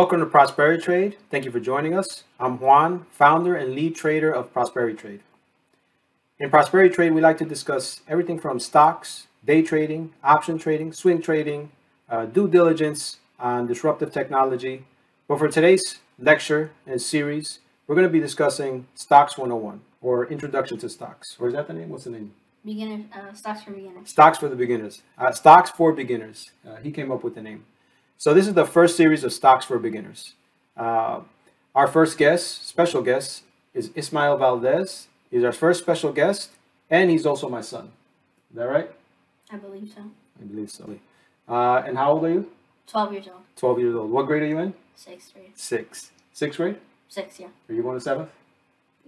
Welcome to Prosperitrade. Thank you for joining us. I'm Juan, founder and lead trader of Prosperitrade. In Prosperitrade, we like to discuss everything from stocks, day trading, option trading, swing trading, uh, due diligence on disruptive technology. But for today's lecture and series, we're going to be discussing Stocks 101 or Introduction to Stocks. Or is that the name? What's the name? Beginner uh, stocks for beginners. Stocks for the beginners. Uh, stocks for beginners. Uh, he came up with the name. So this is the first series of Stocks for Beginners. Uh, our first guest, special guest, is Ismael Valdes. He's our first special guest, and he's also my son. Is that right? I believe so. I believe so. Uh, and how old are you? Twelve years old. 12 years old. What grade are you in? Sixth grade. Six. Sixth grade? Six, yeah. Are you going to seventh?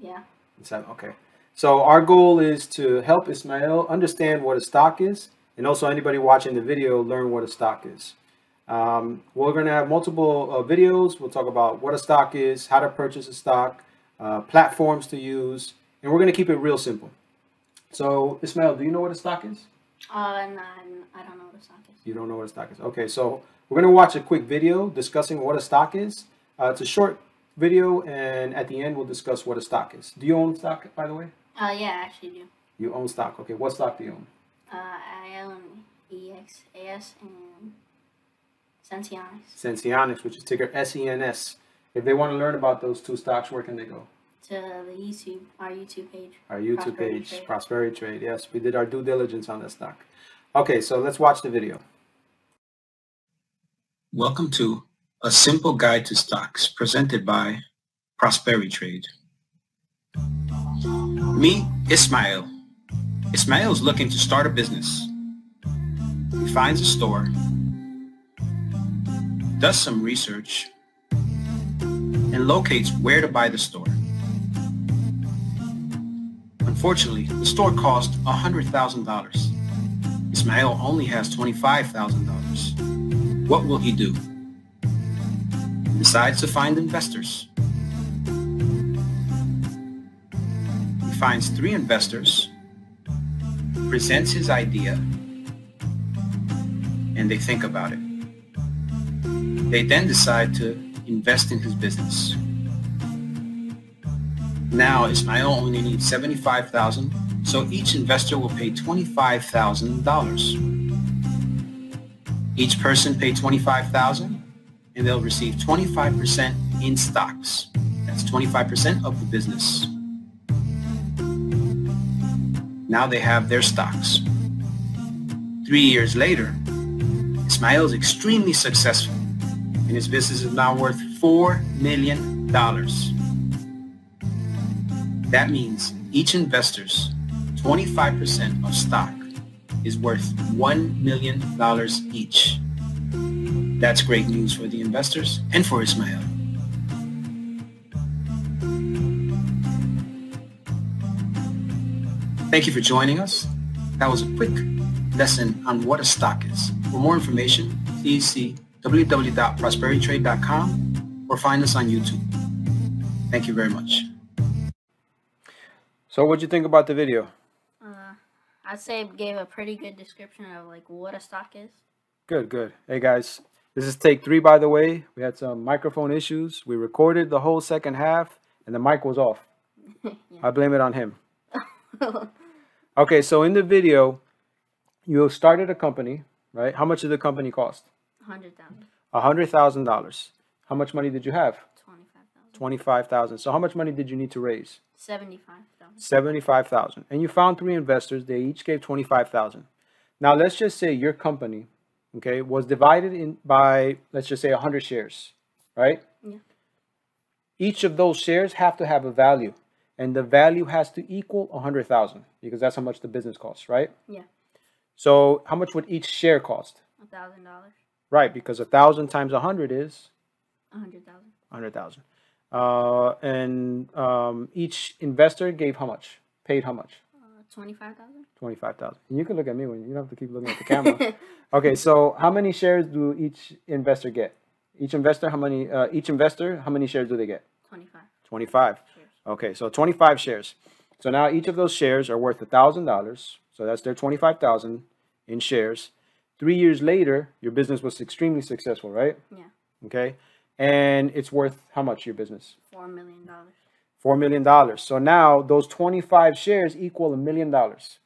Yeah. Seven, okay. So our goal is to help Ismael understand what a stock is, and also anybody watching the video learn what a stock is. Um, we're going to have multiple uh, videos. We'll talk about what a stock is, how to purchase a stock, uh, platforms to use, and we're going to keep it real simple. So, Ismael, do you know what a stock is? Uh, I'm, I don't know what a stock is. You don't know what a stock is. Okay, so we're going to watch a quick video discussing what a stock is. Uh, it's a short video, and at the end, we'll discuss what a stock is. Do you own stock, by the way? Uh, yeah, I actually do. You own stock. Okay, what stock do you own? Uh, I own EXAS and Senseonics Senseonics, which is ticker SENS. If they want to learn about those two stocks, where can they go? to the YouTube, our YouTube page. Our YouTube Prosperity page, Trade. Prosperitrade. Yes, we did our due diligence on that stock. Okay, so let's watch the video. Welcome to A Simple Guide to Stocks presented by Prosperitrade. Me, Ismael. Ismael is looking to start a business. He finds a store, does some research, and locates where to buy the store. Unfortunately, the store cost $100,000. Ismael only has $25,000. What will he do? He decides to find investors. He finds three investors, presents his idea, and they think about it. They then decide to invest in his business. Now Ismael only needs 75,000, so each investor will pay $25,000. Each person pay 25,000 and they'll receive 25% in stocks. That's 25% of the business. Now they have their stocks. Three years later, Ismael is extremely successful and his business is now worth $4 million. That means each investor's 25% of stock is worth $1 million each. That's great news for the investors and for Ismael. Thank you for joining us. That was a quick lesson on what a stock is. For more information, please see www.prosperitrade.com or find us on YouTube. Thank you very much. So, what'd you think about the video? Uh, I'd say it gave a pretty good description of like what a stock is. Good, good. Hey guys, this is take three, by the way. We had some microphone issues. We recorded the whole second half, and the mic was off. I blame it on him. Okay, so in the video, you started a company, right? How much did the company cost? Hundred thousand. A hundred thousand dollars. How much money did you have? Twenty-five thousand. Twenty-five thousand. So how much money did you need to raise? Seventy-five thousand. Seventy-five thousand. And you found three investors. They each gave twenty-five thousand. Now let's just say your company, okay, was divided in by let's just say a hundred shares, right? Yeah. Each of those shares have to have a value, and the value has to equal a hundred thousand because that's how much the business costs, right? Yeah. So how much would each share cost? A thousand dollars. Right, because a thousand times a hundred is A hundred thousand. a hundred thousand. Uh, and um, each investor gave how much? Paid how much? Uh, twenty-five thousand. Twenty-five thousand. And you can look at me when you don't have to keep looking at the camera. okay, so how many shares do each investor get? Each investor, how many? Uh, each investor, how many shares do they get? Twenty-five. Twenty-five. Shares. Okay, so twenty-five shares. So now each of those shares are worth a thousand dollars. So that's their twenty-five thousand in shares. Three years later, your business was extremely successful, right? Yeah. Okay. and it's worth how much your business? Four million dollars. Four million dollars. So now those 25 shares equal a million dollars.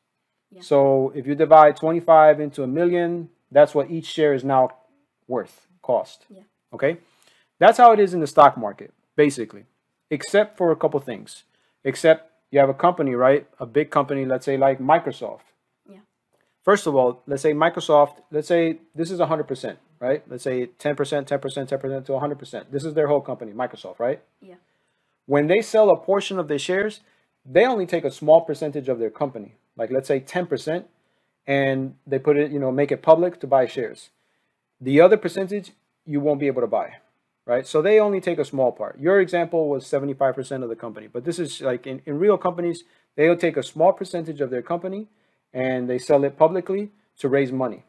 Yeah. So if you divide 25 into a million, that's what each share is now worth, cost. Yeah. Okay? That's how it is in the stock market, basically. Except for a couple things. Except you have a company, right? A big company, let's say like Microsoft. First of all, let's say Microsoft, let's say this is 100%, right? Let's say 10%, 10%, 10% to 100%. This is their whole company, Microsoft, right? Yeah. When they sell a portion of their shares, they only take a small percentage of their company, like let's say 10%, and they put it, you know, make it public to buy shares. The other percentage you won't be able to buy, right? So they only take a small part. Your example was 75% of the company, but this is like in, in real companies, they'll take a small percentage of their company and they sell it publicly to raise money.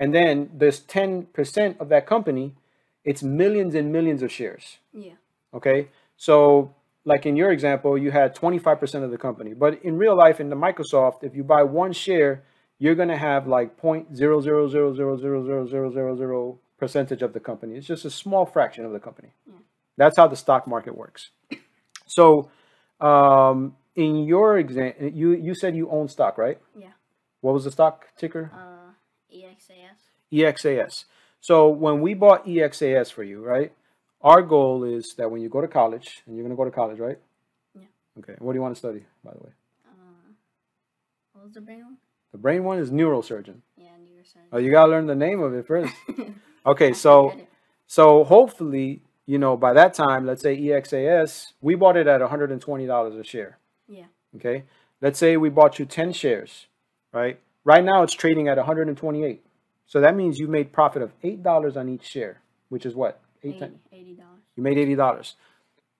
And then there's 10% of that company, it's millions and millions of shares. Yeah. Okay. So, like in your example, you had 25% of the company. But in real life, in the Microsoft, if you buy one share, you're going to have like 0.000000000 percentage of the company. It's just a small fraction of the company. Yeah. That's how the stock market works. So, um, in your example, you, you said you own stock, right? Yeah. What was the stock ticker? Uh, EXAS. EXAS. So when we bought EXAS for you, right? Our goal is that when you go to college, and you're going to go to college, right? Yeah. Okay. What do you want to study, by the way? Uh, what was the brain one? The brain one is neurosurgeon. Yeah, neurosurgeon. Oh, you got to learn the name of it first. Okay, so so hopefully, you know, by that time, let's say EXAS, we bought it at $120 a share. Yeah. Okay. Let's say we bought you 10 shares, right? Right now it's trading at 128. So that means you made profit of $8 on each share, which is what? Eight Eighty times. eighty dollars. You made $80.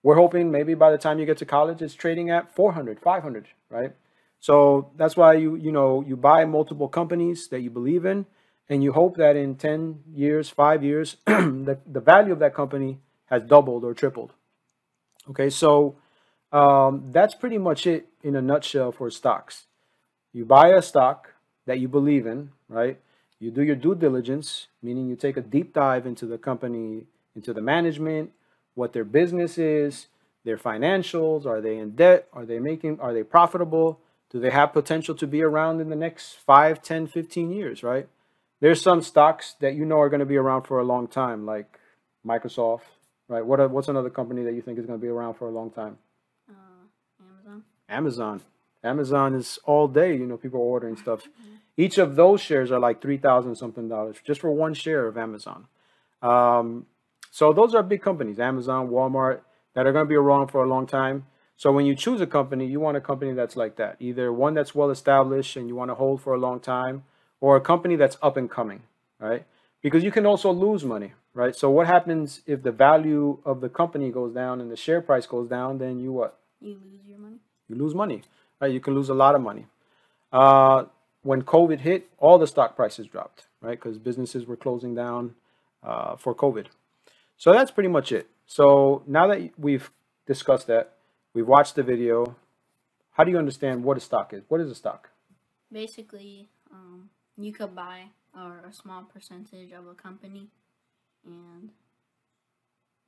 We're hoping maybe by the time you get to college, it's trading at 400, 500, right? So that's why you, you know, you buy multiple companies that you believe in and you hope that in 10 years, five years, the, the value of that company has doubled or tripled. Okay, so um, that's pretty much it in a nutshell for stocks. You buy a stock that you believe in, right? You do your due diligence, meaning you take a deep dive into the company, into the management, what their business is, their financials, are they in debt, are they making, are they profitable? Do they have potential to be around in the next 5, 10, 15 years, right? There's some stocks that you know are going to be around for a long time, like Microsoft, right? What what's another company that you think is going to be around for a long time? Amazon. Amazon. Amazon is all day, you know, people are ordering stuff. Each of those shares are like 3000 something dollars just for one share of Amazon. Um, so those are big companies, Amazon, Walmart, that are going to be around for a long time. So when you choose a company, you want a company that's like that, either one that's well established and you want to hold for a long time, or a company that's up and coming, right? Because you can also lose money, right? So what happens if the value of the company goes down and the share price goes down? Then you what? You lose your money. You lose money, right? You can lose a lot of money. Uh, when COVID hit, all the stock prices dropped, right? Because businesses were closing down uh, for COVID. So that's pretty much it. So now that we've discussed that, we've watched the video. How do you understand what a stock is? What is a stock? Basically, um, you could buy or a small percentage of a company, and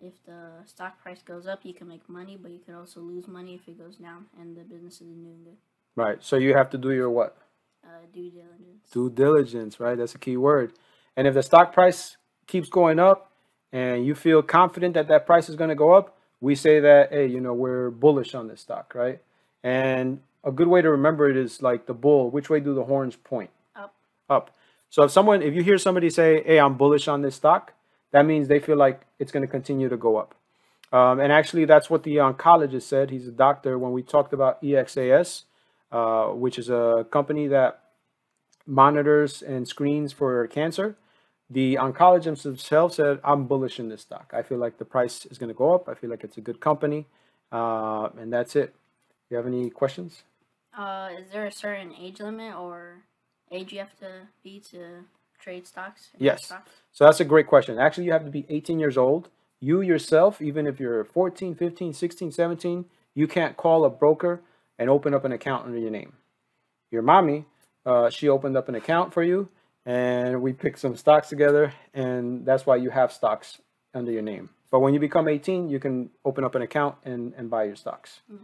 if the stock price goes up, you can make money, but you could also lose money if it goes down and the business isn't doing good. Right. So you have to do your what? Uh, due diligence. Due diligence, right? That's a key word. And if the stock price keeps going up and you feel confident that that price is going to go up, we say that, hey, you know, we're bullish on this stock, right? And a good way to remember it is like the bull. Which way do the horns point? Up. Up. So if someone, if you hear somebody say, hey, I'm bullish on this stock, that means they feel like it's going to continue to go up. Um, and actually, that's what the oncologist said. He's a doctor. When we talked about EXAS, uh, which is a company that monitors and screens for cancer, the oncologist himself said, I'm bullish in this stock. I feel like the price is going to go up. I feel like it's a good company. Uh, and that's it. You have any questions? Uh, is there a certain age limit or age you have to be to trade stocks? Yes. Stocks? So that's a great question. Actually, you have to be 18 years old. You yourself, even if you're 14, 15, 16, 17, you can't call a broker and open up an account under your name. Your mommy, uh, she opened up an account for you, and we picked some stocks together, and that's why you have stocks under your name. But when you become 18, you can open up an account and, and buy your stocks. Mm.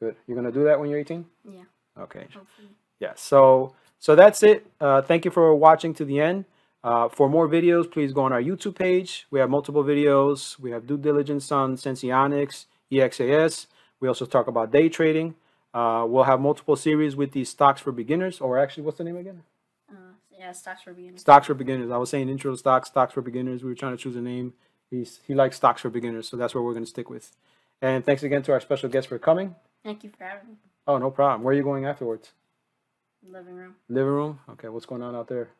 Good. You're gonna do that when you're 18? Yeah, Okay. hopefully. Yeah. So so that's it. Uh, thank you for watching to the end. Uh, for more videos, please go on our YouTube page. We have multiple videos. We have due diligence on Senseonics, EXAS. We also talk about day trading. Uh, we'll have multiple series with these stocks for beginners, or actually, what's the name again? Uh, yeah, stocks for beginners. Stocks for beginners. I was saying intro to stocks, stocks for beginners. We were trying to choose a name. He's, he likes stocks for beginners, so that's what we're going to stick with. And thanks again to our special guest for coming. Thank you for having me. Oh, no problem. Where are you going afterwards? Living room. Living room? Okay, what's going on out there?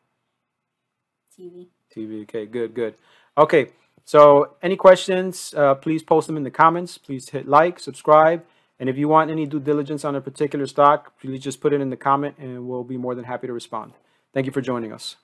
TV. TV, okay, good, good. Okay, so any questions, uh, please post them in the comments. Please hit like, subscribe, and if you want any due diligence on a particular stock, please just put it in the comment and we'll be more than happy to respond. Thank you for joining us.